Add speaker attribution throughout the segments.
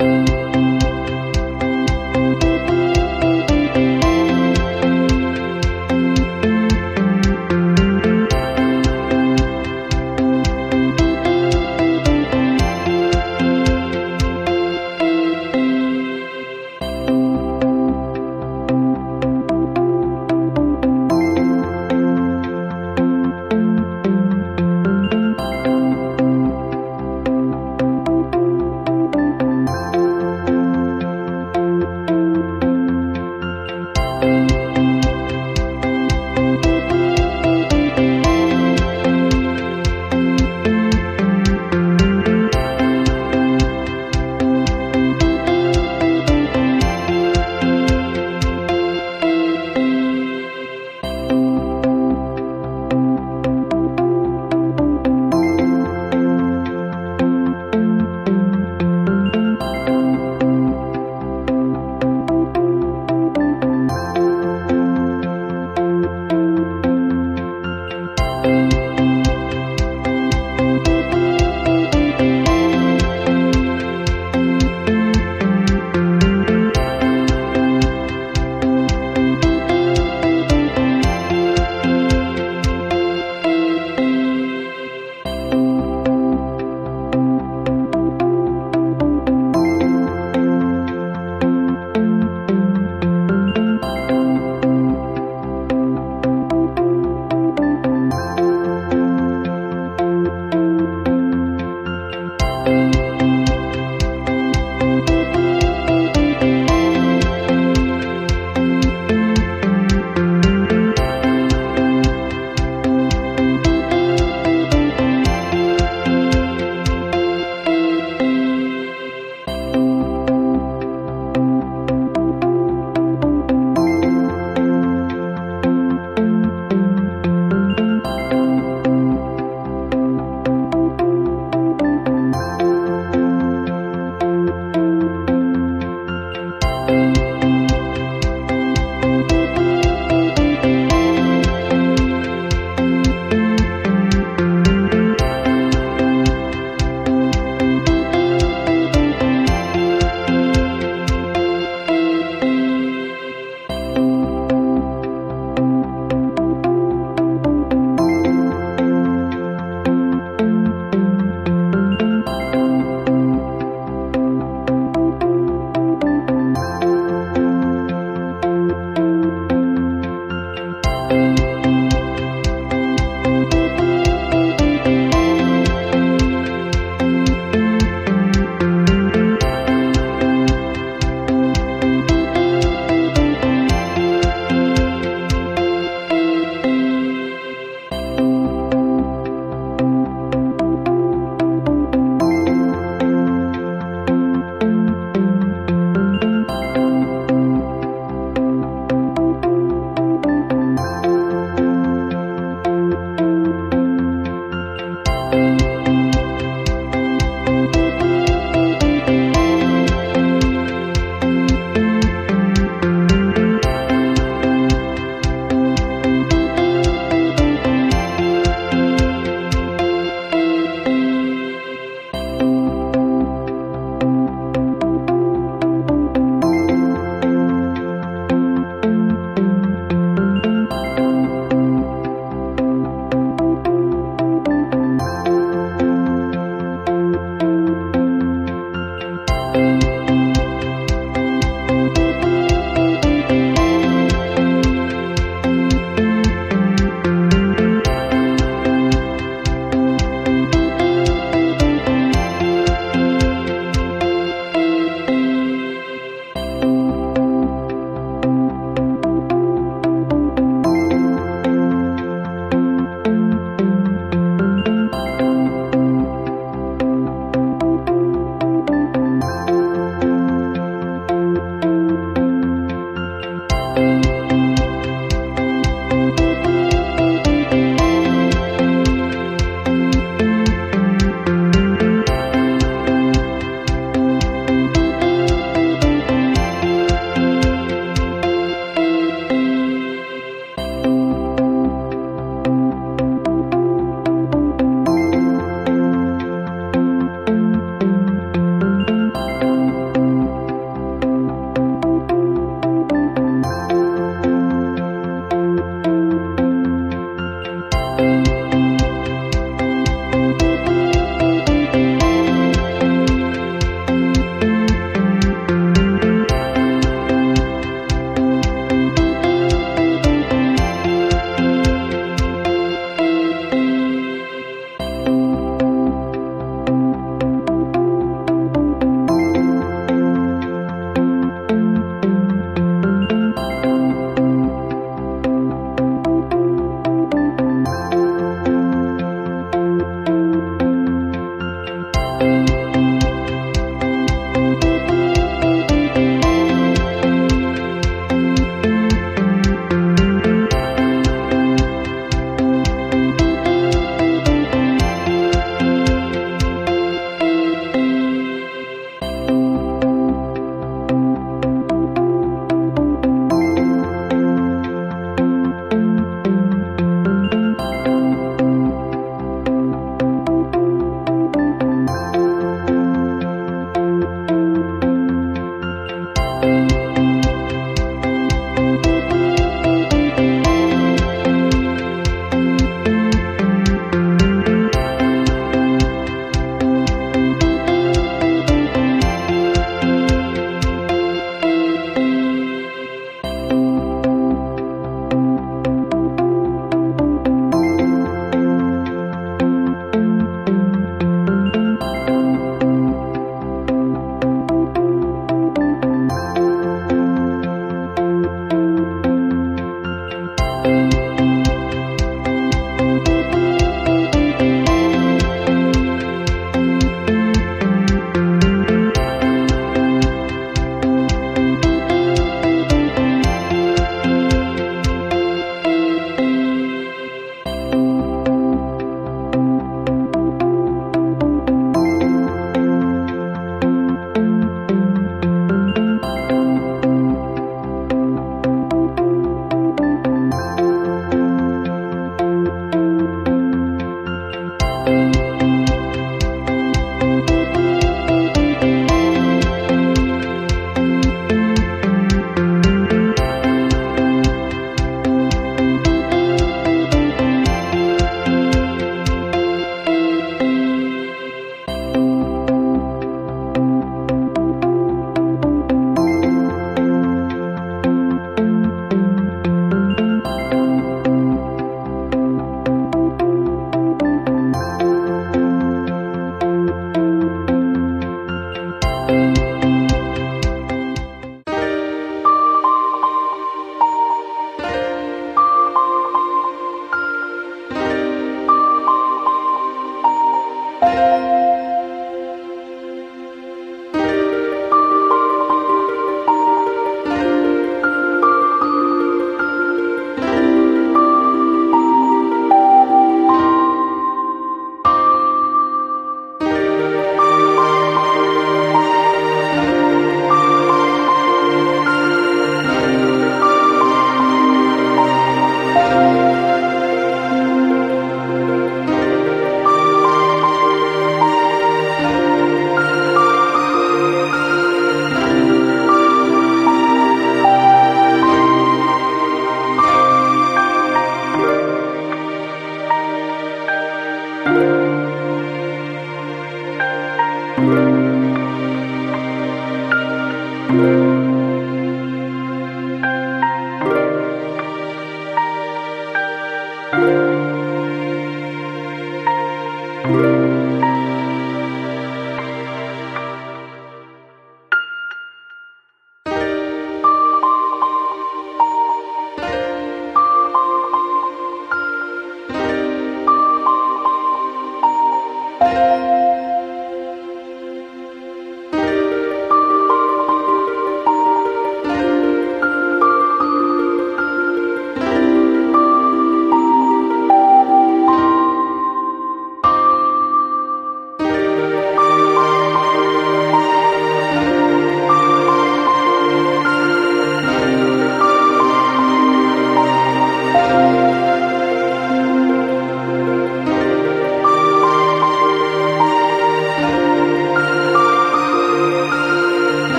Speaker 1: you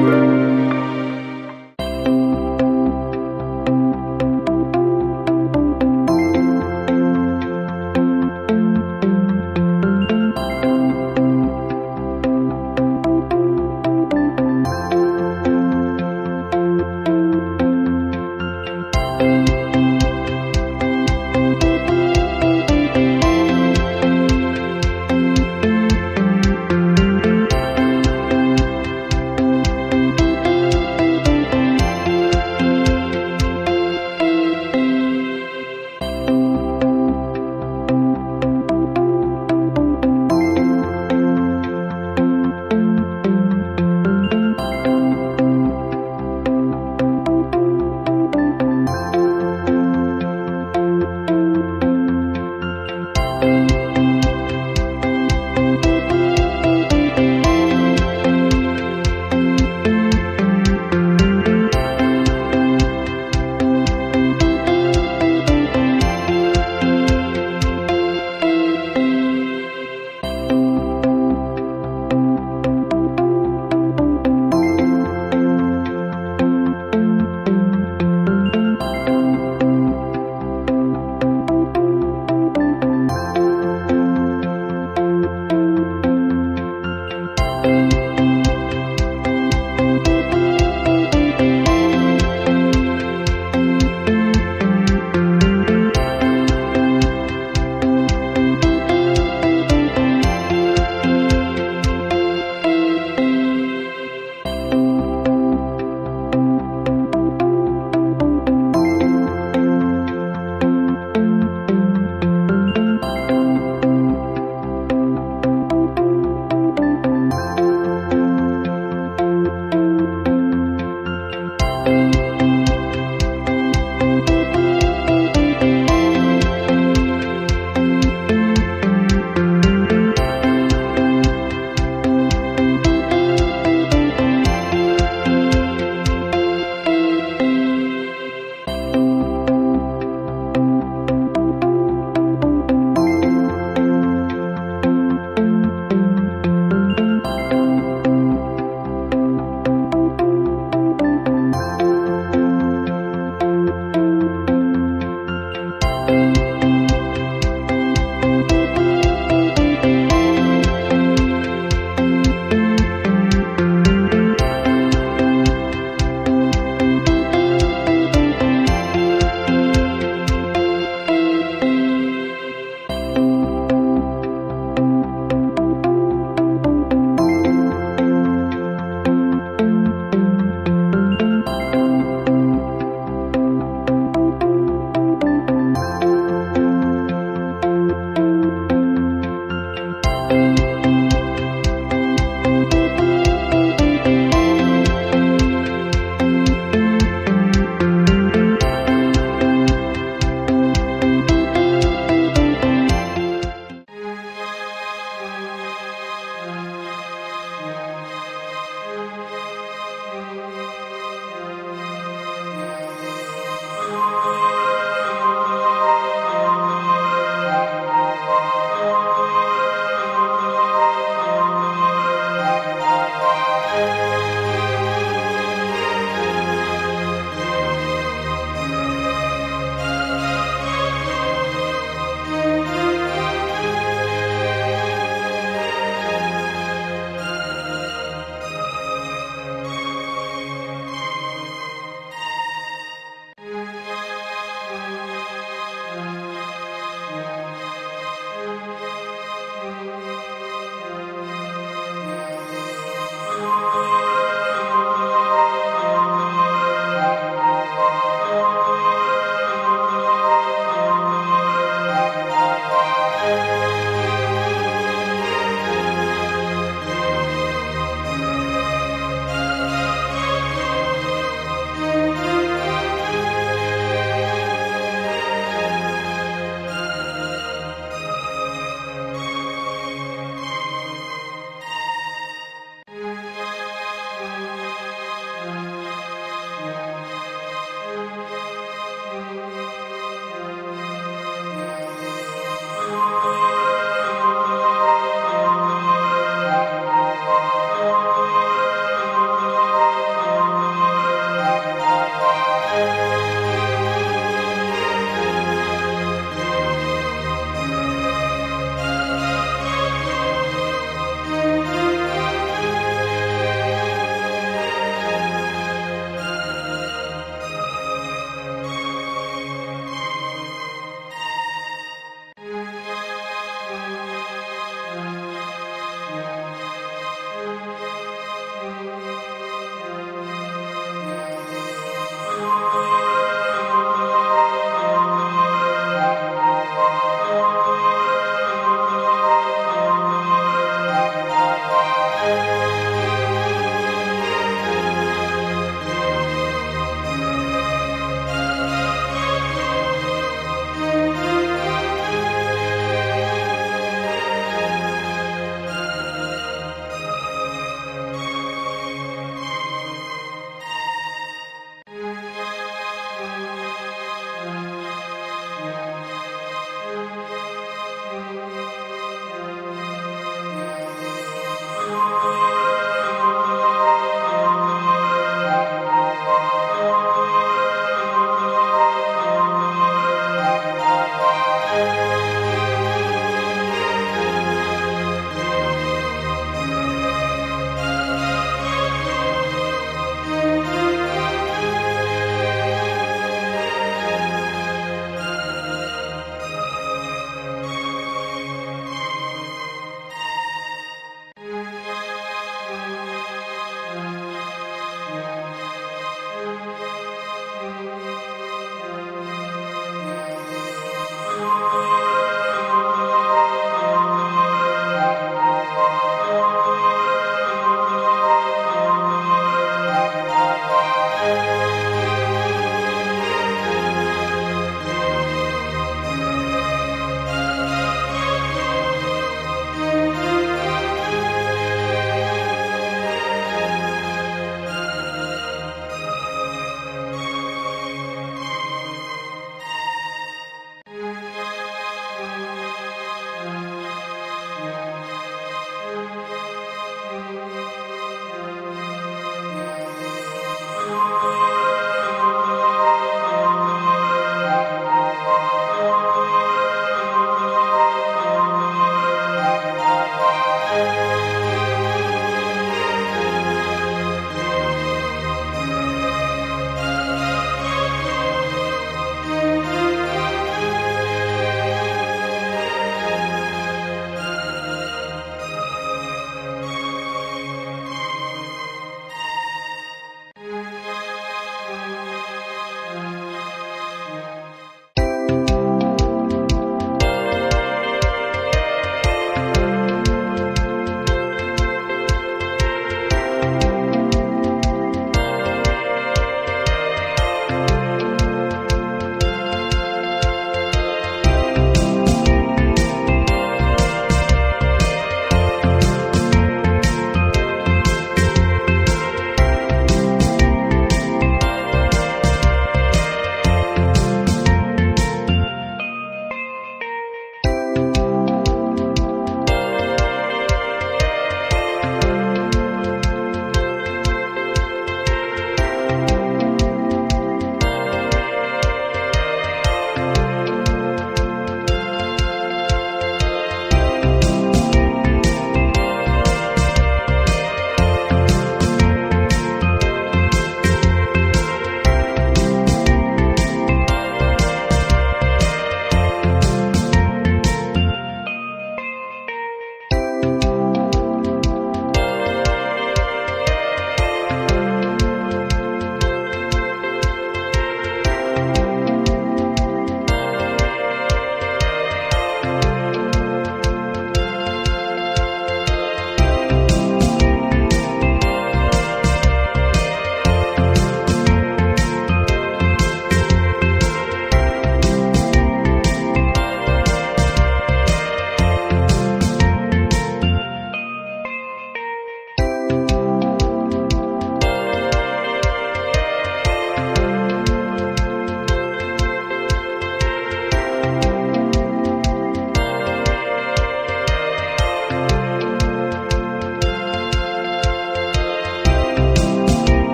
Speaker 2: you